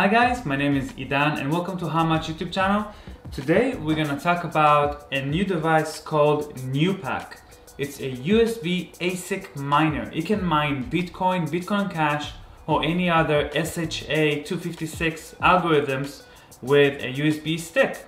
Hi guys, my name is Idan and welcome to How Much YouTube channel. Today we're gonna talk about a new device called NewPac. It's a USB ASIC miner. It can mine Bitcoin, Bitcoin Cash, or any other SHA 256 algorithms with a USB stick.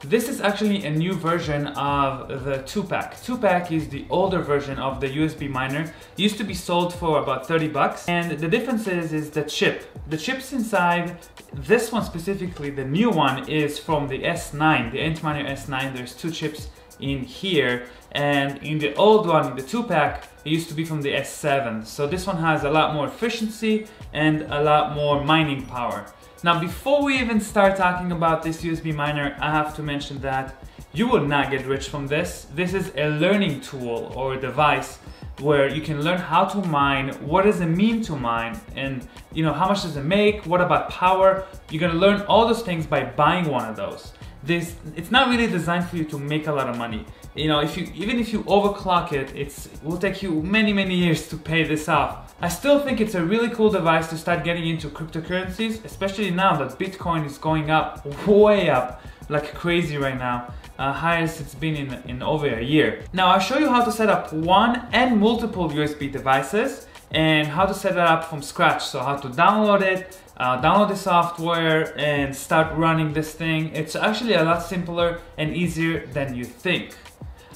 This is actually a new version of the 2Pac. 2Pac is the older version of the USB miner. It used to be sold for about 30 bucks. And the difference is, is the chip. The chips inside, this one specifically, the new one is from the S9, the Antminer S9. There's two chips in here. And in the old one, in the 2Pac, it used to be from the S7. So this one has a lot more efficiency and a lot more mining power. Now before we even start talking about this USB miner, I have to mention that you will not get rich from this. This is a learning tool or device where you can learn how to mine, what does it mean to mine, and you know how much does it make, what about power. You're gonna learn all those things by buying one of those. This it's not really designed for you to make a lot of money. You know, if you even if you overclock it, it's it will take you many many years to pay this off. I still think it's a really cool device to start getting into cryptocurrencies, especially now that Bitcoin is going up way up like crazy right now. Uh, highest it's been in, in over a year. Now I'll show you how to set up one and multiple USB devices and how to set it up from scratch. So how to download it, uh, download the software and start running this thing. It's actually a lot simpler and easier than you think.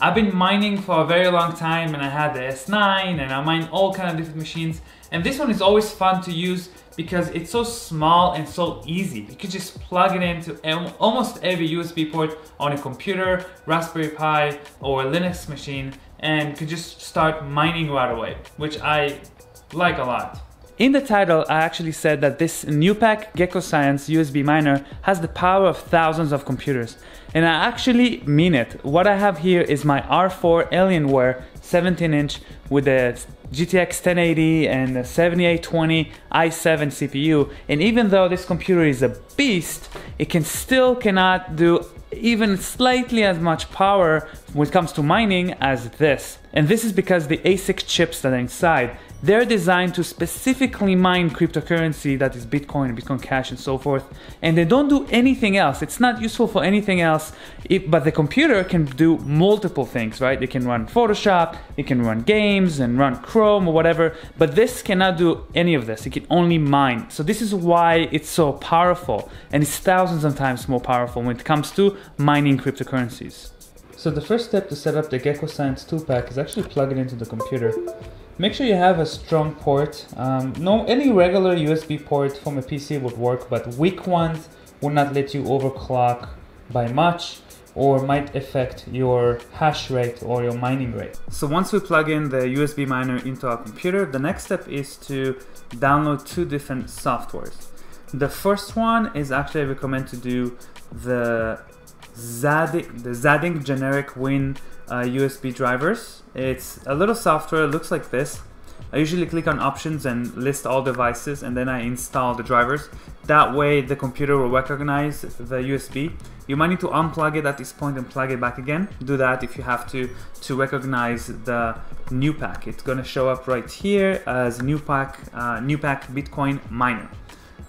I've been mining for a very long time and I had the S9 and I mine all kind of different machines and this one is always fun to use because it's so small and so easy. You can just plug it into almost every USB port on a computer, Raspberry Pi or Linux machine and you can just start mining right away, which I like a lot. In the title, I actually said that this NewPac Gecko Science USB miner has the power of thousands of computers. And I actually mean it. What I have here is my R4 Alienware 17 inch with a GTX 1080 and a 7820 i7 CPU. And even though this computer is a beast, it can still cannot do even slightly as much power when it comes to mining as this. And this is because the ASIC chips that are inside they're designed to specifically mine cryptocurrency that is Bitcoin, Bitcoin Cash, and so forth. And they don't do anything else. It's not useful for anything else. It, but the computer can do multiple things, right? It can run Photoshop, it can run games, and run Chrome or whatever. But this cannot do any of this. It can only mine. So this is why it's so powerful, and it's thousands of times more powerful when it comes to mining cryptocurrencies. So the first step to set up the Gecko Science 2Pac is actually plug it into the computer. Make sure you have a strong port. Um, no, any regular USB port from a PC would work, but weak ones will not let you overclock by much or might affect your hash rate or your mining rate. So once we plug in the USB miner into our computer, the next step is to download two different softwares. The first one is actually I recommend to do the Zadig, the Zadig generic Win uh, USB drivers. It's a little software, it looks like this. I usually click on options and list all devices and then I install the drivers. That way the computer will recognize the USB. You might need to unplug it at this point and plug it back again. Do that if you have to to recognize the NewPac. It's gonna show up right here as NewPac, uh, NewPac Bitcoin Miner.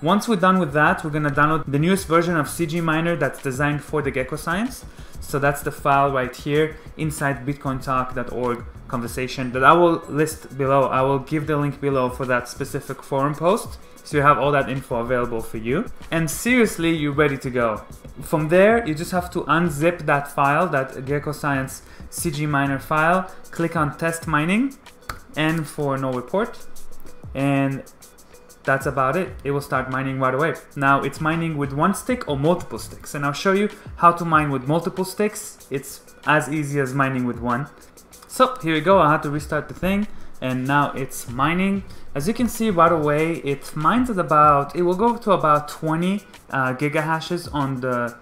Once we're done with that, we're gonna download the newest version of CG Miner that's designed for the GekkoScience. So that's the file right here inside bitcointalk.org conversation that I will list below. I will give the link below for that specific forum post. So you have all that info available for you. And seriously, you're ready to go. From there, you just have to unzip that file, that GekkoScience CG Miner file, click on test mining, and for no report. And that's about it. It will start mining right away. Now it's mining with one stick or multiple sticks. And I'll show you how to mine with multiple sticks. It's as easy as mining with one. So here we go. I had to restart the thing and now it's mining. As you can see right away, it mines at about, it will go to about 20 uh, gigahashes on the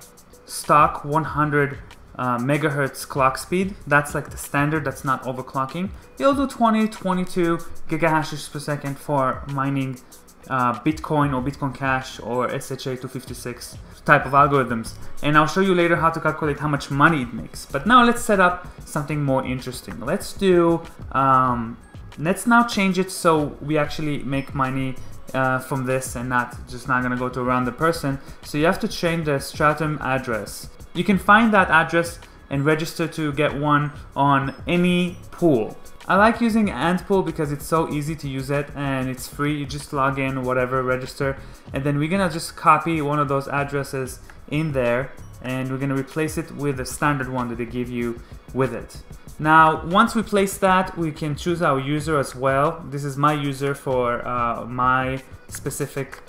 stock 100 uh, megahertz clock speed. That's like the standard, that's not overclocking. It'll do 20, 22 gigahashes per second for mining uh, Bitcoin or Bitcoin Cash or SHA-256 type of algorithms. And I'll show you later how to calculate how much money it makes. But now let's set up something more interesting. Let's do, um, let's now change it so we actually make money uh, from this and not just not gonna go to around the person. So you have to change the Stratum address. You can find that address and register to get one on any pool. I like using Antpool because it's so easy to use it and it's free. You just log in, whatever, register, and then we're gonna just copy one of those addresses in there and we're gonna replace it with the standard one that they give you with it. Now, once we place that, we can choose our user as well. This is my user for uh, my specific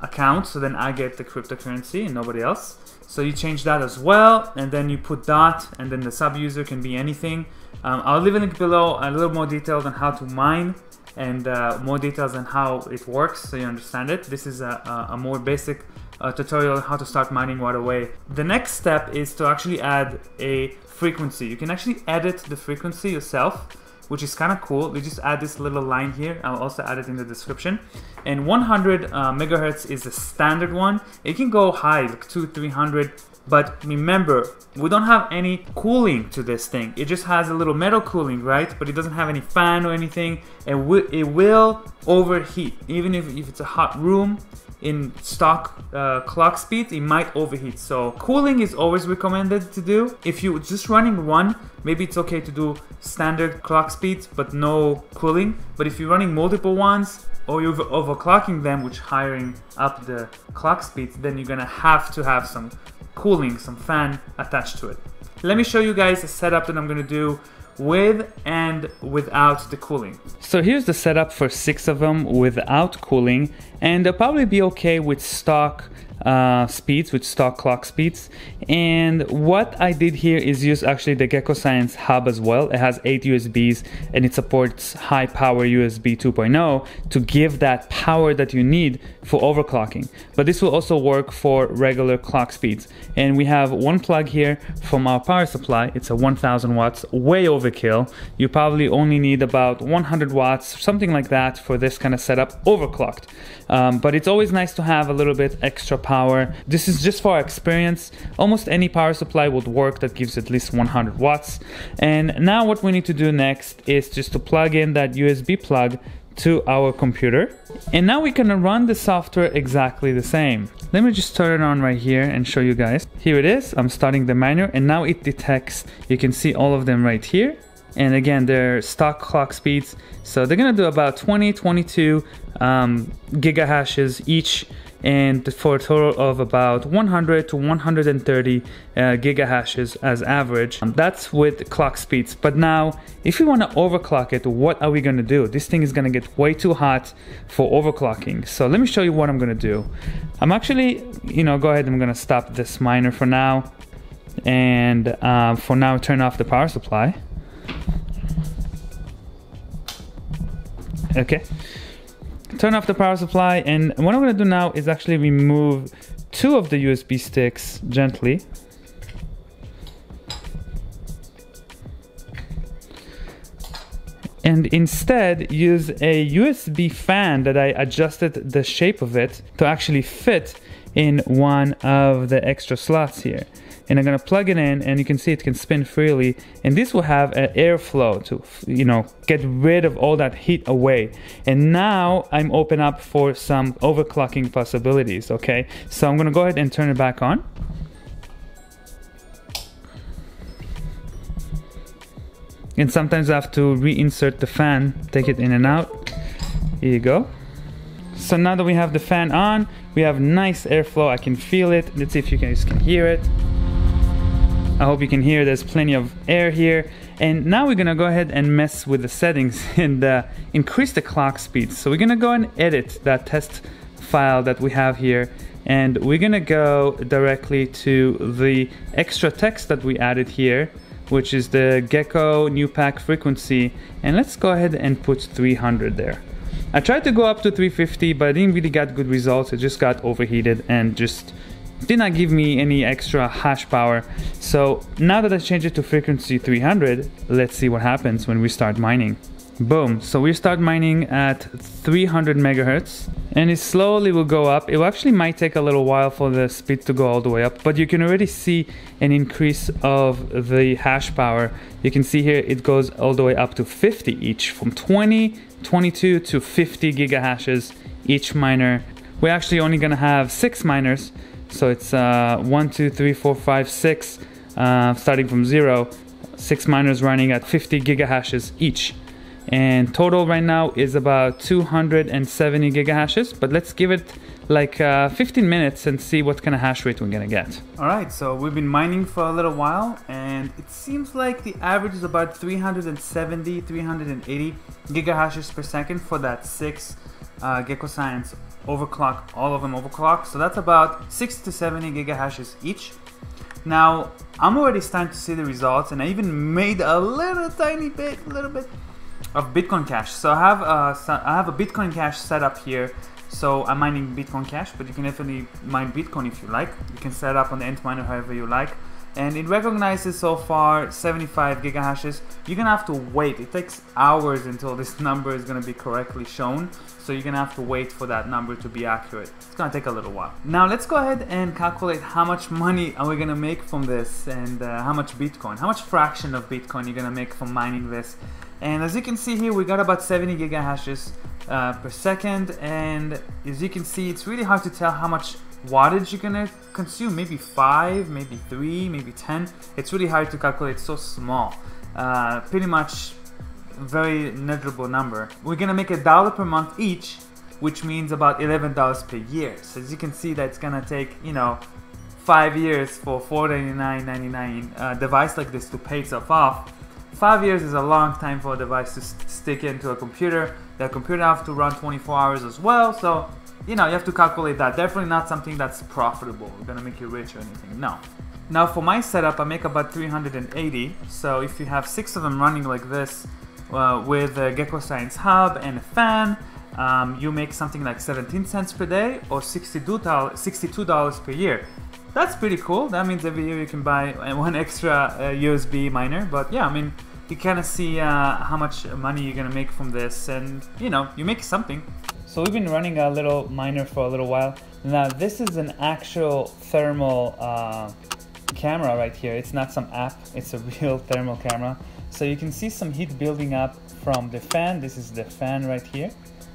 account, so then I get the cryptocurrency and nobody else. So you change that as well, and then you put dot, and then the sub user can be anything. Um, I'll leave a link below, a little more details on how to mine and uh, more details on how it works so you understand it. This is a, a more basic uh, tutorial on how to start mining right away. The next step is to actually add a frequency. You can actually edit the frequency yourself which is kind of cool. We just add this little line here. I'll also add it in the description. And 100 uh, megahertz is the standard one. It can go high, like two, 300. But remember, we don't have any cooling to this thing. It just has a little metal cooling, right? But it doesn't have any fan or anything. And it will overheat. Even if, if it's a hot room, in stock uh, clock speed, it might overheat. So cooling is always recommended to do. If you're just running one, maybe it's okay to do standard clock speeds, but no cooling. But if you're running multiple ones, or you're overclocking them, which hiring up the clock speeds, then you're gonna have to have some cooling, some fan attached to it. Let me show you guys a setup that I'm gonna do with and without the cooling. So here's the setup for six of them without cooling and they'll probably be okay with stock uh, speeds with stock clock speeds. And what I did here is use actually the GekkoScience hub as well. It has 8 USBs and it supports high power USB 2.0 to give that power that you need for overclocking. But this will also work for regular clock speeds. And we have one plug here from our power supply. It's a 1000 watts way overkill. You probably only need about 100 watts something like that for this kind of setup overclocked um, but it's always nice to have a little bit extra power. This is just for experience. Almost any power supply would work that gives at least 100 watts. And now what we need to do next is just to plug in that USB plug to our computer. And now we can run the software exactly the same. Let me just turn it on right here and show you guys. Here it is, I'm starting the miner and now it detects, you can see all of them right here and again they're stock clock speeds so they're gonna do about 20 22 um, gigahashes each and for a total of about 100 to 130 uh, gigahashes as average. Um, that's with clock speeds. But now, if we want to overclock it, what are we going to do? This thing is going to get way too hot for overclocking. So let me show you what I'm going to do. I'm actually, you know, go ahead. I'm going to stop this miner for now. And uh, for now, turn off the power supply. Okay. Turn off the power supply and what I'm going to do now is actually remove two of the USB sticks gently. and instead use a USB fan that I adjusted the shape of it to actually fit in one of the extra slots here and I'm gonna plug it in and you can see it can spin freely. And this will have an airflow to you know get rid of all that heat away. And now I'm open up for some overclocking possibilities okay? So I'm gonna go ahead and turn it back on. And sometimes I have to reinsert the fan take it in and out. Here you go. So now that we have the fan on we have nice airflow. I can feel it. Let's see if you guys can hear it I hope you can hear there's plenty of air here. And now we're gonna go ahead and mess with the settings and uh, increase the clock speed. So we're gonna go and edit that test file that we have here and we're gonna go directly to the extra text that we added here which is the Gekko NewPac frequency and let's go ahead and put 300 there. I tried to go up to 350 but I didn't really get good results it just got overheated and just did not give me any extra hash power. So now that I changed it to frequency 300, let's see what happens when we start mining. Boom, so we start mining at 300 megahertz and it slowly will go up. It actually might take a little while for the speed to go all the way up, but you can already see an increase of the hash power. You can see here it goes all the way up to 50 each, from 20, 22 to 50 gigahashes each miner. We're actually only gonna have six miners, so it's uh, one, two, three, four, five, six, uh, starting from zero. Six miners running at 50 gigahashes each and total right now is about 270 gigahashes but let's give it like uh, 15 minutes and see what kind of hash rate we're gonna get all right so we've been mining for a little while and it seems like the average is about 370 380 gigahashes per second for that six uh, GekkoScience overclock all of them overclock so that's about 6 to 70 gigahashes each now i'm already starting to see the results and i even made a little tiny bit little bit of Bitcoin Cash. So I have a, I have a Bitcoin Cash set up here. So I'm mining Bitcoin Cash, but you can definitely mine Bitcoin if you like. You can set up on the Antminer however you like. And it recognizes so far 75 gigahashes. You're gonna have to wait. It takes hours until this number is gonna be correctly shown. So you're gonna have to wait for that number to be accurate. It's gonna take a little while. Now let's go ahead and calculate how much money are we gonna make from this and uh, how much Bitcoin, how much fraction of Bitcoin you're gonna make from mining this. And as you can see here, we got about 70 gigahashes uh, per second. And as you can see, it's really hard to tell how much wattage you're gonna consume. Maybe five, maybe three, maybe 10. It's really hard to calculate, so small. Uh, pretty much very negligible number. We're gonna make a dollar per month each, which means about $11 per year. So as you can see, that's gonna take, you know, five years for $499.99 uh, device like this to pay itself off. Five years is a long time for a device to st stick into a computer. That computer have to run 24 hours as well, so you know you have to calculate that. Definitely not something that's profitable. Gonna make you rich or anything. No. Now for my setup, I make about 380. So if you have six of them running like this uh, with a GekkoScience Hub and a fan, um, you make something like 17 cents per day or $62, $62 per year that's pretty cool. That means every year you can buy one extra uh, USB miner. But yeah, I mean, you kind of see uh, how much money you're gonna make from this, and you know, you make something. So we've been running a little miner for a little while. Now this is an actual thermal uh, camera right here. It's not some app. It's a real thermal camera. So you can see some heat building up from the fan. This is the fan right here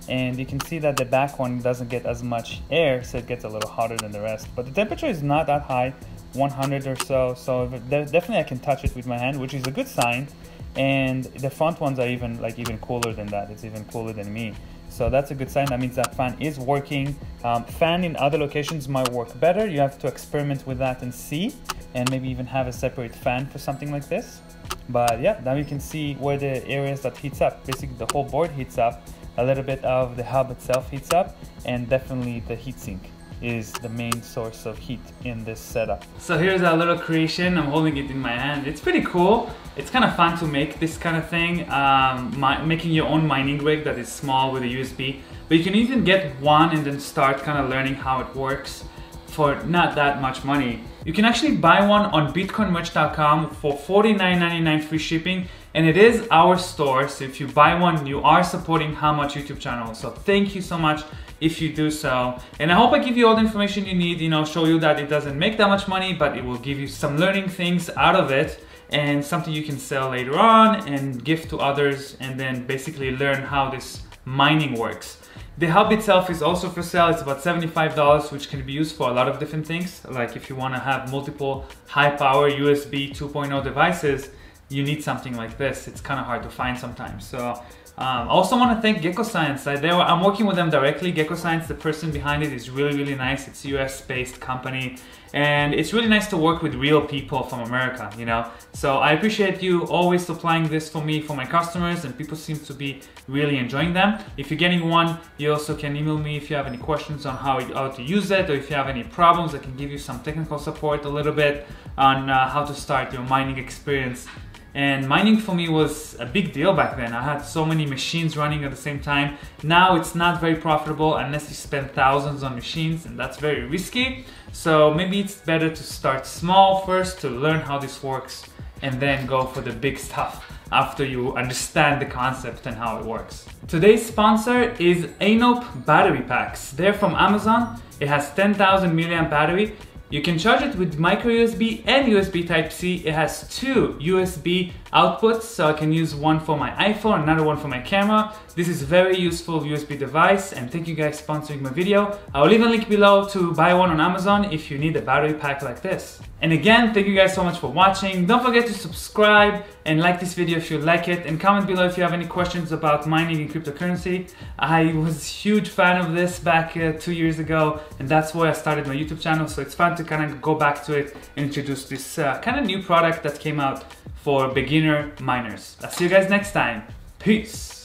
and you can see that the back one doesn't get as much air so it gets a little hotter than the rest but the temperature is not that high 100 or so so definitely I can touch it with my hand which is a good sign and the front ones are even like even cooler than that it's even cooler than me so that's a good sign. That means that fan is working. Um, fan in other locations might work better. You have to experiment with that and see and maybe even have a separate fan for something like this. But yeah now you can see where the areas that heats up. Basically the whole board heats up. A little bit of the hub itself heats up and definitely the heatsink is the main source of heat in this setup. So here's our little creation. I'm holding it in my hand. It's pretty cool. It's kind of fun to make this kind of thing, um, making your own mining rig that is small with a USB. But you can even get one and then start kind of learning how it works for not that much money. You can actually buy one on bitcoinmerch.com for $49.99 free shipping and it is our store so if you buy one you are supporting how much YouTube channel so thank you so much if you do so and I hope I give you all the information you need you know show you that it doesn't make that much money but it will give you some learning things out of it and something you can sell later on and give to others and then basically learn how this mining works the hub itself is also for sale. It's about $75, which can be used for a lot of different things. Like if you want to have multiple high power USB 2.0 devices, you need something like this. It's kind of hard to find sometimes. So um, I also want to thank GekkoScience. I, were, I'm working with them directly. GekkoScience, the person behind it is really, really nice. It's a US based company and it's really nice to work with real people from America, you know? So I appreciate you always supplying this for me, for my customers, and people seem to be really enjoying them. If you're getting one, you also can email me if you have any questions on how, how to use it, or if you have any problems, I can give you some technical support a little bit on uh, how to start your mining experience and mining for me was a big deal back then. I had so many machines running at the same time. Now it's not very profitable unless you spend thousands on machines and that's very risky. So maybe it's better to start small first to learn how this works and then go for the big stuff. after you understand the concept and how it works. Today's sponsor is Ainope battery packs. They're from Amazon. It has 10,000 milliamp battery you can charge it with micro USB and USB Type-C. It has two USB outputs, so I can use one for my iPhone, another one for my camera. This is a very useful USB device, and thank you guys for sponsoring my video. I will leave a link below to buy one on Amazon if you need a battery pack like this. And again, thank you guys so much for watching. Don't forget to subscribe and like this video if you like it and comment below if you have any questions about mining in cryptocurrency. I was a huge fan of this back uh, two years ago and that's why I started my YouTube channel. So it's fun to kind of go back to it and introduce this uh, kind of new product that came out for beginner miners. I'll see you guys next time. Peace.